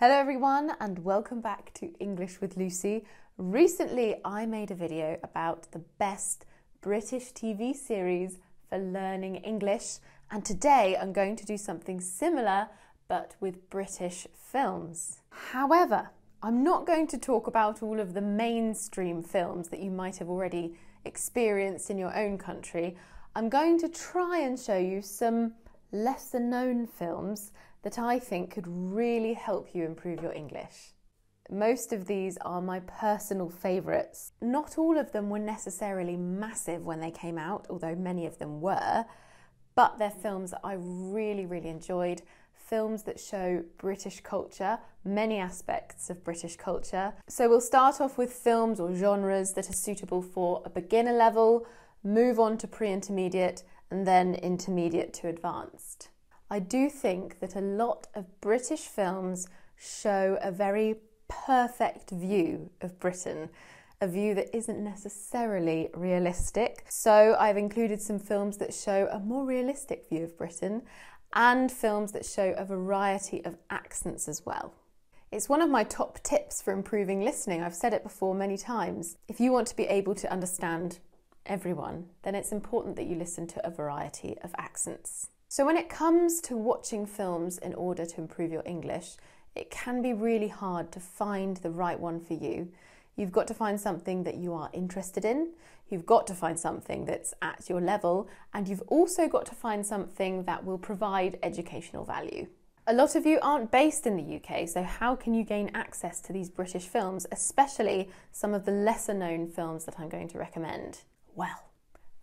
Hello, everyone, and welcome back to English with Lucy. Recently, I made a video about the best British TV series for learning English, and today I'm going to do something similar but with British films. However, I'm not going to talk about all of the mainstream films that you might have already experienced in your own country. I'm going to try and show you some lesser known films that I think could really help you improve your English. Most of these are my personal favourites. Not all of them were necessarily massive when they came out, although many of them were, but they're films that I really, really enjoyed. Films that show British culture, many aspects of British culture. So we'll start off with films or genres that are suitable for a beginner level, move on to pre intermediate, and then intermediate to advanced. I do think that a lot of British films show a very perfect view of Britain, a view that isn't necessarily realistic. So I've included some films that show a more realistic view of Britain and films that show a variety of accents as well. It's one of my top tips for improving listening. I've said it before many times. If you want to be able to understand everyone, then it's important that you listen to a variety of accents. So, when it comes to watching films in order to improve your English, it can be really hard to find the right one for you. You've got to find something that you are interested in, you've got to find something that's at your level, and you've also got to find something that will provide educational value. A lot of you aren't based in the UK, so how can you gain access to these British films, especially some of the lesser known films that I'm going to recommend? Well,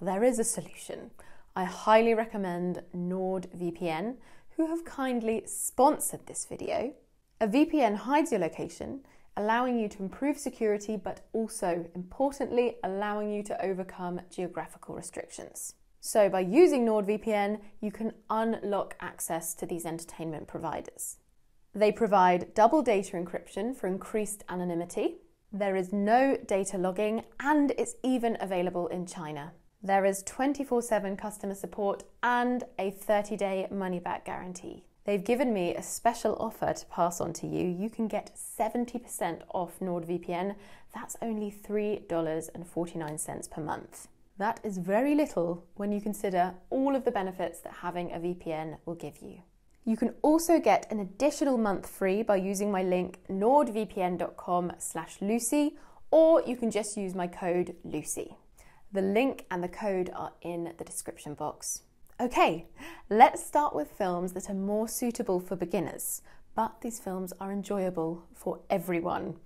there is a solution. I highly recommend NordVPN, who have kindly sponsored this video. A VPN hides your location, allowing you to improve security, but also, importantly, allowing you to overcome geographical restrictions. So, by using NordVPN, you can unlock access to these entertainment providers. They provide double data encryption for increased anonymity. There is no data logging, and it's even available in China. There is 24 7 customer support and a 30 day money back guarantee. They've given me a special offer to pass on to you. You can get 70% off NordVPN. That's only $3.49 per month. That is very little when you consider all of the benefits that having a VPN will give you. You can also get an additional month free by using my link nordvpn.com/lucy or you can just use my code lucy. The link and the code are in the description box. Okay, let's start with films that are more suitable for beginners, but these films are enjoyable for everyone.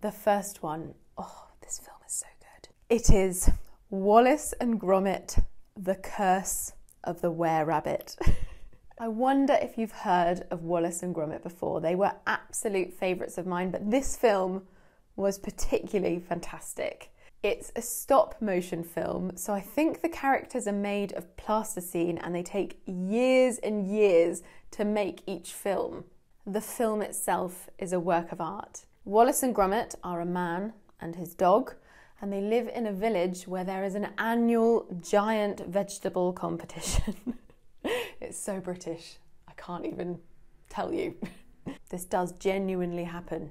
The first one, oh, this film is so good. It is Wallace and Gromit The Curse of the Were Rabbit. I wonder if you've heard of Wallace and Gromit before. They were absolute favourites of mine, but this film was particularly fantastic. It's a stop motion film, so I think the characters are made of plasticine and they take years and years to make each film. The film itself is a work of art. Wallace and Gromit are a man and his dog, and they live in a village where there is an annual giant vegetable competition. it's so British, I can't even tell you. this does genuinely happen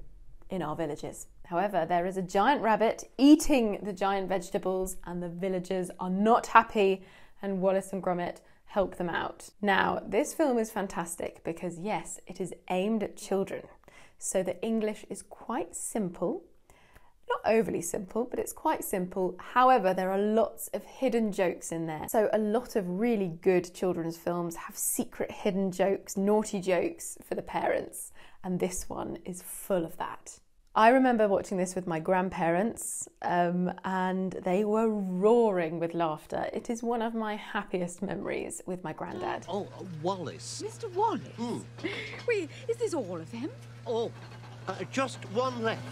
in our villages. However, there is a giant rabbit eating the giant vegetables, and the villagers are not happy, and Wallace and Gromit help them out. Now, this film is fantastic because, yes, it is aimed at children. So the English is quite simple. Not overly simple, but it's quite simple. However, there are lots of hidden jokes in there. So, a lot of really good children's films have secret hidden jokes, naughty jokes for the parents, and this one is full of that. I remember watching this with my grandparents, um, and they were roaring with laughter. It is one of my happiest memories with my granddad. Oh, uh, Wallace. Mr. Wallace? Mm. Wait, is this all of them? Oh, uh, just one left.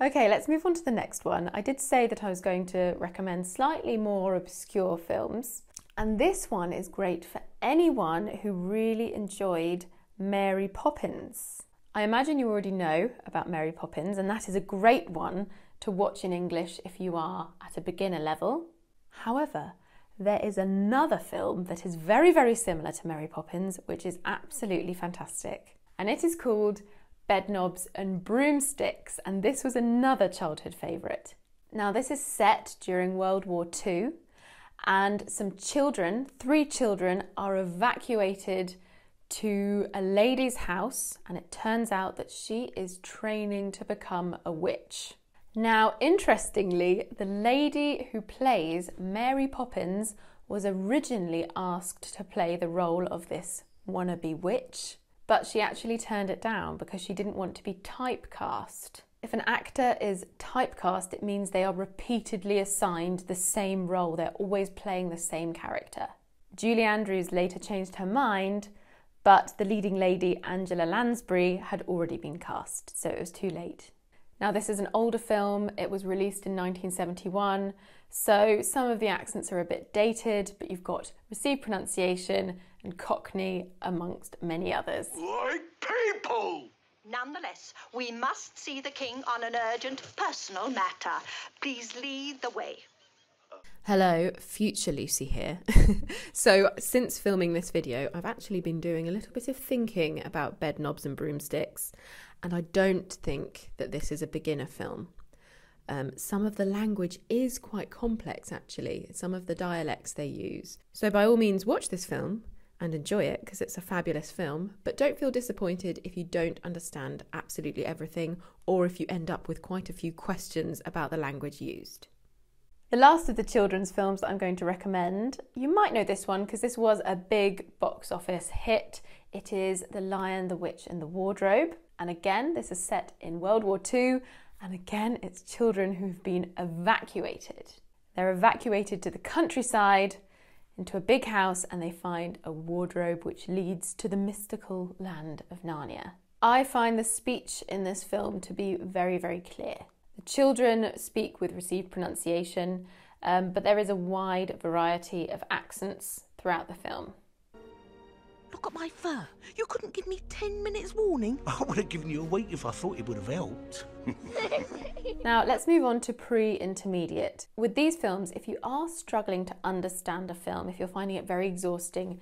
Okay, let's move on to the next one. I did say that I was going to recommend slightly more obscure films, and this one is great for anyone who really enjoyed Mary Poppins. I imagine you already know about Mary Poppins, and that is a great one to watch in English if you are at a beginner level. However, there is another film that is very, very similar to Mary Poppins, which is absolutely fantastic, and it is called Bedknobs and Broomsticks, and this was another childhood favourite. Now, this is set during World War II, and some children, three children, are evacuated to a lady's house, and it turns out that she is training to become a witch. Now, interestingly, the lady who plays Mary Poppins was originally asked to play the role of this wannabe witch, but she actually turned it down because she didn't want to be typecast. If an actor is typecast, it means they are repeatedly assigned the same role, they're always playing the same character. Julie Andrews later changed her mind, but the leading lady, Angela Lansbury, had already been cast, so it was too late. Now, this is an older film, it was released in 1971, so some of the accents are a bit dated, but you've got received pronunciation and Cockney amongst many others. Like people! Nonetheless, we must see the king on an urgent personal matter. Please lead the way. Hello, future Lucy here. so, since filming this video, I've actually been doing a little bit of thinking about Bedknobs and Broomsticks, and I don't think that this is a beginner film. Um, some of the language is quite complex, actually, some of the dialects they use. So, by all means, watch this film and enjoy it because it's a fabulous film, but don't feel disappointed if you don't understand absolutely everything or if you end up with quite a few questions about the language used. The last of the children's films that I'm going to recommend, you might know this one because this was a big box office hit. It is The Lion, the Witch, and the Wardrobe. And again, this is set in World War II and again, it's children who've been evacuated. They're evacuated to the countryside into a big house and they find a wardrobe which leads to the mystical land of Narnia. I find the speech in this film to be very, very clear. The children speak with received pronunciation, um, but there is a wide variety of accents throughout the film. Look at my fur. You couldn't give me ten minutes warning. I would have given you a week if I thought it would have helped. Now, let's move on to pre intermediate. With these films, if you are struggling to understand a film, if you're finding it very exhausting,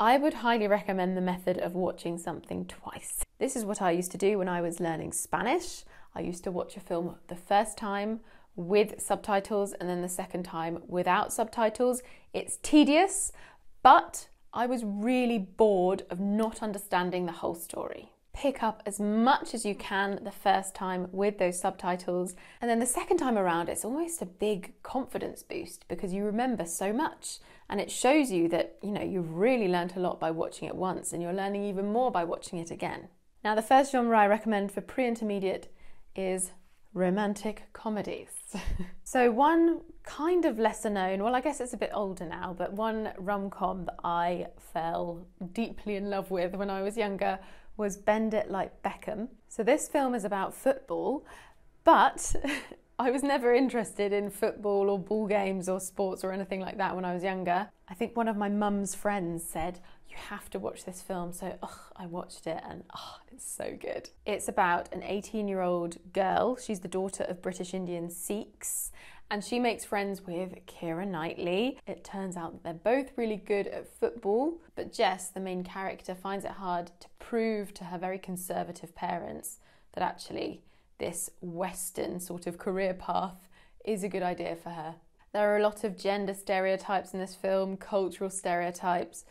I would highly recommend the method of watching something twice. This is what I used to do when I was learning Spanish. I used to watch a film the first time with subtitles and then the second time without subtitles. It's tedious, but I was really bored of not understanding the whole story. Pick up as much as you can the first time with those subtitles, and then the second time around, it's almost a big confidence boost because you remember so much, and it shows you that you know you've really learned a lot by watching it once, and you're learning even more by watching it again. Now, the first genre I recommend for pre intermediate is romantic comedies. so, one kind of lesser known, well, I guess it's a bit older now, but one rom com that I fell deeply in love with when I was younger was Bend It Like Beckham. So, this film is about football, but I was never interested in football or ball games or sports or anything like that when I was younger. I think one of my mum's friends said, You have to watch this film. So ugh, I watched it and it's so good. It's about an 18 year old girl. She's the daughter of British Indian Sikhs and she makes friends with Keira Knightley. It turns out that they're both really good at football, but Jess, the main character, finds it hard to prove to her very conservative parents that actually this Western sort of career path is a good idea for her. There are a lot of gender stereotypes in this film, cultural stereotypes,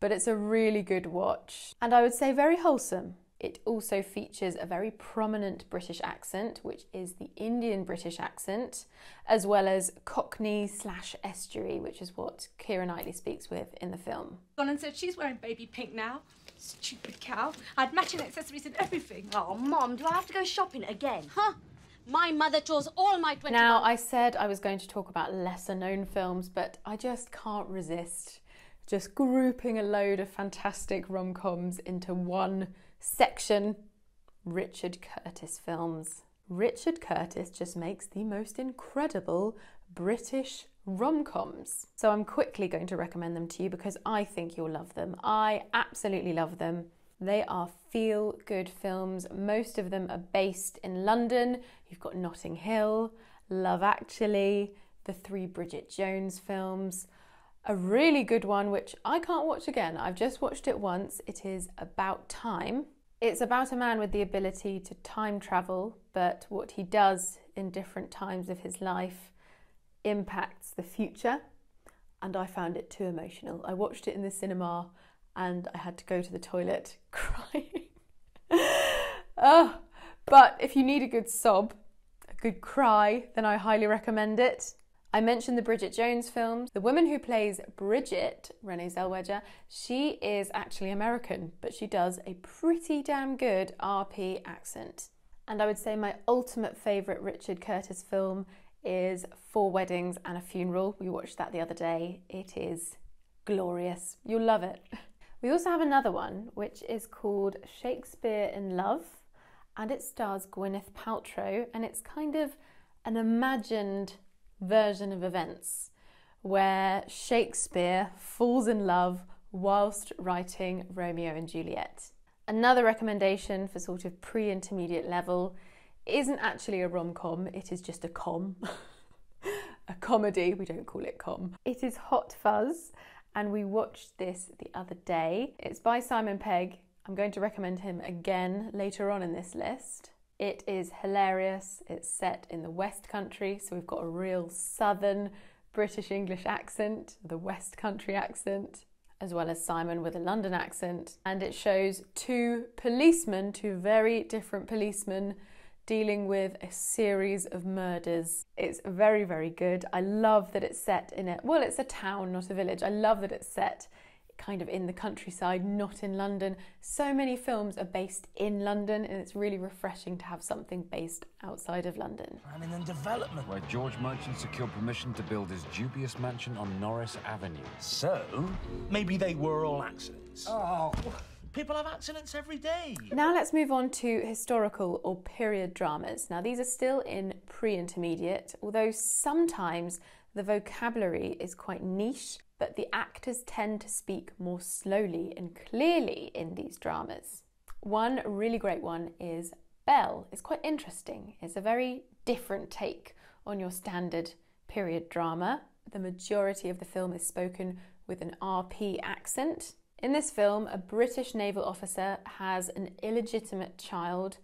but it's a really good watch. And I would say very wholesome. It also features a very prominent British accent, which is the Indian British accent, as well as Cockney slash estuary, which is what Keira Knightley speaks with in the film. Gone and said she's wearing baby pink now. Stupid cow. I had matching accessories and everything. Oh, Mom, do I have to go shopping again? Huh? My mother chose all my 20 Now, I said I was going to talk about lesser known films, but I just can't resist just grouping a load of fantastic rom coms into one section Richard Curtis films. Richard Curtis just makes the most incredible British rom coms. So I'm quickly going to recommend them to you because I think you'll love them. I absolutely love them. They are feel good films. Most of them are based in London. You've got Notting Hill, Love Actually, the three Bridget Jones films. A really good one, which I can't watch again. I've just watched it once. It is About Time. It's about a man with the ability to time travel, but what he does in different times of his life impacts the future. And I found it too emotional. I watched it in the cinema and I had to go to the toilet crying. oh, but if you need a good sob, a good cry, then I highly recommend it. I mentioned the Bridget Jones films. The woman who plays Bridget, Renee Zellweger, she is actually American, but she does a pretty damn good RP accent. And I would say my ultimate favourite Richard Curtis film is Four Weddings and a Funeral. We watched that the other day. It is glorious. You'll love it. We also have another one, which is called Shakespeare in Love, and it stars Gwyneth Paltrow, and it's kind of an imagined version of events where Shakespeare falls in love whilst writing Romeo and Juliet. Another recommendation for sort of pre intermediate level isn't actually a rom com, it is just a com. a comedy, we don't call it com. It is Hot Fuzz, and we watched this the other day. It's by Simon Pegg. I'm going to recommend him again later on in this list. It is hilarious. It's set in the West Country, so we've got a real southern British English accent, the West Country accent, as well as Simon with a London accent. And it shows two policemen, two very different policemen, dealing with a series of murders. It's very, very good. I love that it's set in it. Well, it's a town, not a village. I love that it's set kind of in the countryside, not in London. So many films are based in London, and it's really refreshing to have something based outside of London. I Planning and development. Where George Merchant secured permission to build his dubious mansion on Norris Avenue. So, maybe they were all accidents. Oh, people have accidents every day. Now let's move on to historical or period dramas. Now these are still in pre intermediate, although sometimes the vocabulary is quite niche but the actors tend to speak more slowly and clearly in these dramas. One really great one is Belle. It's quite interesting. It's a very different take on your standard period drama. The majority of the film is spoken with an RP accent. In this film, a British naval officer has an illegitimate child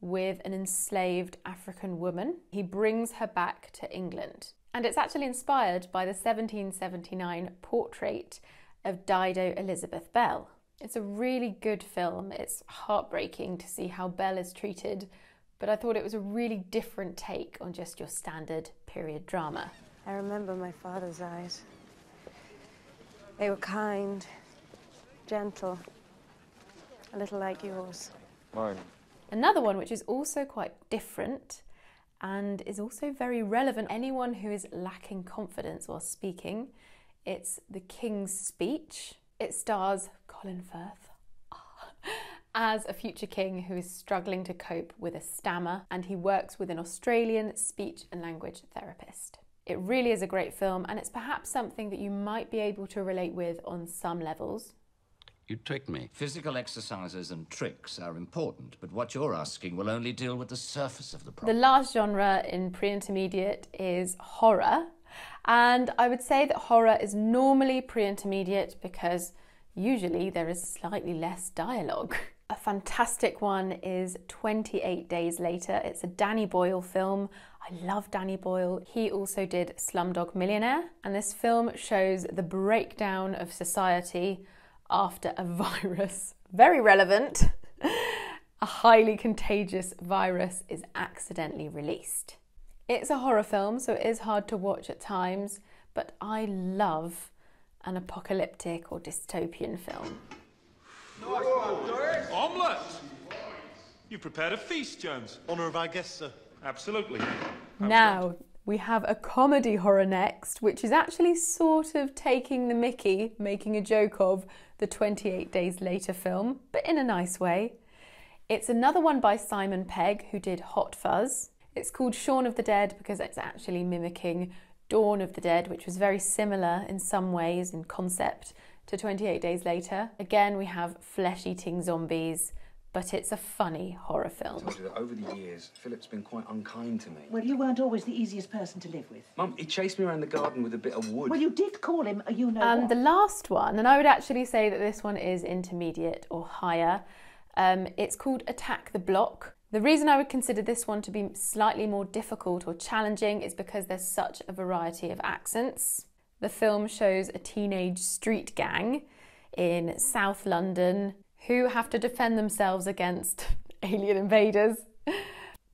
with an enslaved African woman. He brings her back to England. And it's actually inspired by the 1779 portrait of Dido Elizabeth Belle. It's a really good film. It's heartbreaking to see how Belle is treated, but I thought it was a really different take on just your standard period drama. I remember my father's eyes. They were kind, gentle, a little like yours. Mine. Another one which is also quite different and is also very relevant. Anyone who is lacking confidence while speaking, it's The King's Speech. It stars Colin Firth as a future king who is struggling to cope with a stammer, and he works with an Australian speech and language therapist. It really is a great film, and it's perhaps something that you might be able to relate with on some levels. You tricked me. Physical exercises and tricks are important, but what you're asking will only deal with the surface of the problem. The last genre in pre intermediate is horror. And I would say that horror is normally pre intermediate because usually there is slightly less dialogue. A fantastic one is 28 Days Later. It's a Danny Boyle film. I love Danny Boyle. He also did Slumdog Millionaire, and this film shows the breakdown of society after a virus. Very relevant. a highly contagious virus is accidentally released. It's a horror film, so it is hard to watch at times, but I love an apocalyptic or dystopian film. Omelette! You prepared a feast, Jones. Honour of our guests, sir. Absolutely. Now, we have a comedy horror next, which is actually sort of taking the mickey, making a joke of the 28 Days Later film, but in a nice way. It's another one by Simon Pegg, who did Hot Fuzz. It's called Shaun of the Dead because it's actually mimicking Dawn of the Dead, which was very similar in some ways in concept to 28 Days Later. Again, we have flesh eating zombies but it's a funny horror film. I told you that over the years, Philip's been quite unkind to me. Well, you weren't always the easiest person to live with. Mum, he chased me around the garden with a bit of wood. Well, you did call him a you know And what. the last one, and I would actually say that this one is intermediate or higher, Um, it's called Attack the Block. The reason I would consider this one to be slightly more difficult or challenging is because there's such a variety of accents. The film shows a teenage street gang in South London who have to defend themselves against alien invaders.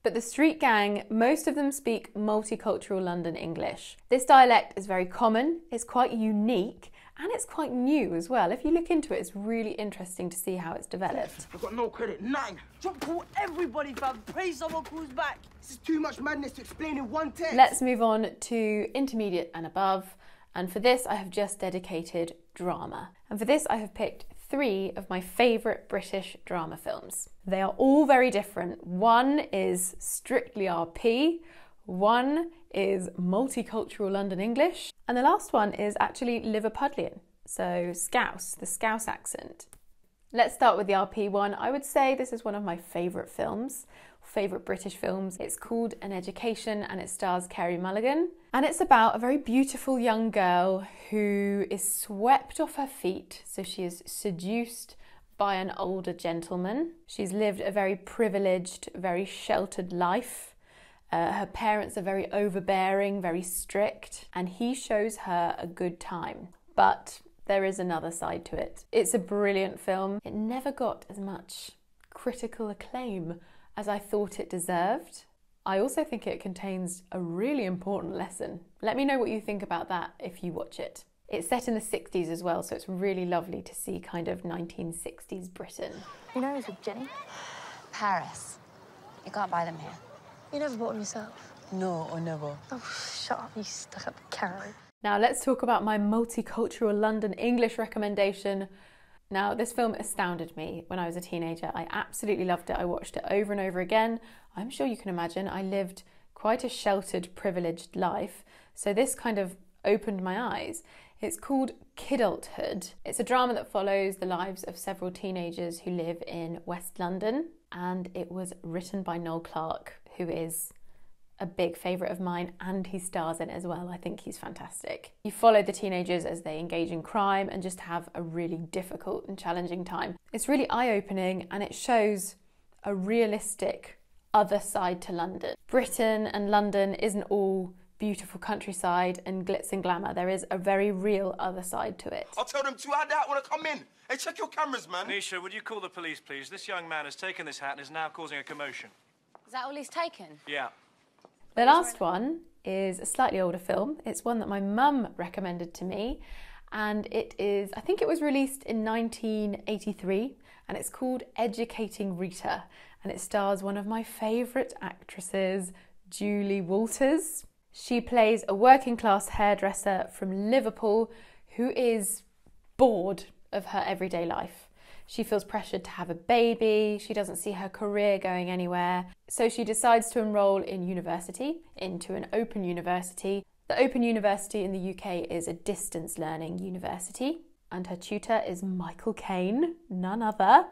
But the street gang, most of them speak multicultural London English. This dialect is very common, it's quite unique, and it's quite new as well. If you look into it, it's really interesting to see how it's developed. I've got no credit, nine. Don't call everybody, fam. Pray someone calls back. This is too much madness to explain in one text. Let's move on to intermediate and above. And for this, I have just dedicated drama. And for this, I have picked three of my favourite British drama films. They are all very different. One is strictly RP, one is multicultural London English, and the last one is actually Liverpudlian, so Scouse, the Scouse accent. Let's start with the RP one. I would say this is one of my favourite films, favourite British films. It's called An Education and it stars Carey Mulligan. And it's about a very beautiful young girl who is swept off her feet. So she is seduced by an older gentleman. She's lived a very privileged, very sheltered life. Uh, her parents are very overbearing, very strict, and he shows her a good time. But there is another side to it. It's a brilliant film. It never got as much critical acclaim as I thought it deserved. I also think it contains a really important lesson. Let me know what you think about that if you watch it. It's set in the 60s as well, so it's really lovely to see kind of 1960s Britain. You know who's with Jenny? Paris. You can't buy them here. You never bought them yourself? No, I never. Oh, shut up, you stuck up carrot. Now, let's talk about my multicultural London English recommendation. Now, this film astounded me when I was a teenager. I absolutely loved it. I watched it over and over again. I'm sure you can imagine I lived quite a sheltered, privileged life. So, this kind of opened my eyes. It's called Kidulthood. It's a drama that follows the lives of several teenagers who live in West London, and it was written by Noel Clarke, who is a big favourite of mine, and he stars in it as well. I think he's fantastic. You follow the teenagers as they engage in crime and just have a really difficult and challenging time. It's really eye opening and it shows a realistic other side to London. Britain and London isn't all beautiful countryside and glitz and glamour. There is a very real other side to it. I'll tell them to add that when I come in. Hey, check your cameras, man. Nisha, would you call the police, please? This young man has taken this hat and is now causing a commotion. Is that all he's taken? Yeah. The last one is a slightly older film. It's one that my mum recommended to me, and it is, I think it was released in 1983, and it's called Educating Rita, and it stars one of my favourite actresses, Julie Walters. She plays a working class hairdresser from Liverpool who is bored of her everyday life. She feels pressured to have a baby, she doesn't see her career going anywhere, so she decides to enrol in university, into an open university. The Open University in the UK is a distance learning university, and her tutor is Michael Caine, none other.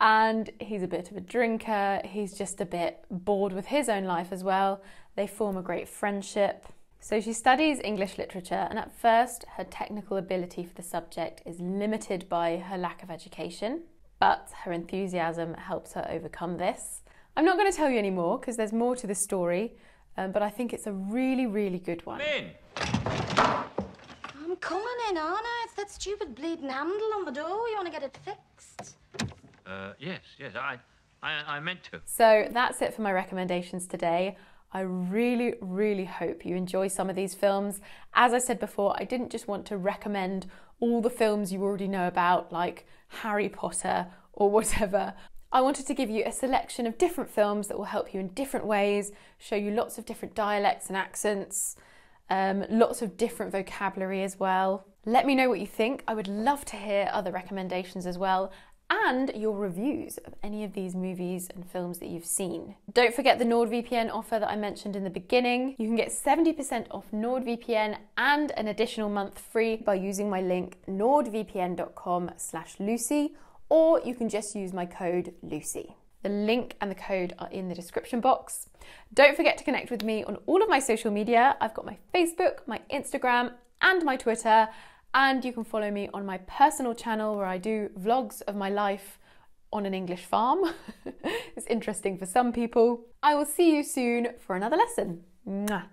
And he's a bit of a drinker, he's just a bit bored with his own life as well. They form a great friendship. So she studies English literature, and at first, her technical ability for the subject is limited by her lack of education, but her enthusiasm helps her overcome this. I'm not going to tell you any more because there's more to the story, um, but I think it's a really, really good one. In. I'm coming in, aren't I? It's that stupid bleeding handle on the door. You want to get it fixed? Uh, yes, yes, I, I, I meant to. So that's it for my recommendations today. I really, really hope you enjoy some of these films. As I said before, I didn't just want to recommend all the films you already know about, like Harry Potter or whatever. I wanted to give you a selection of different films that will help you in different ways, show you lots of different dialects and accents, um, lots of different vocabulary as well. Let me know what you think. I would love to hear other recommendations as well and your reviews of any of these movies and films that you've seen. Don't forget the NordVPN offer that I mentioned in the beginning. You can get 70% off NordVPN and an additional month free by using my link nordvpn.com slash Lucy, or you can just use my code Lucy. The link and the code are in the description box. Don't forget to connect with me on all of my social media. I've got my Facebook, my Instagram, and my Twitter and you can follow me on my personal channel where I do vlogs of my life on an English farm. it's interesting for some people. I will see you soon for another lesson. Mwah.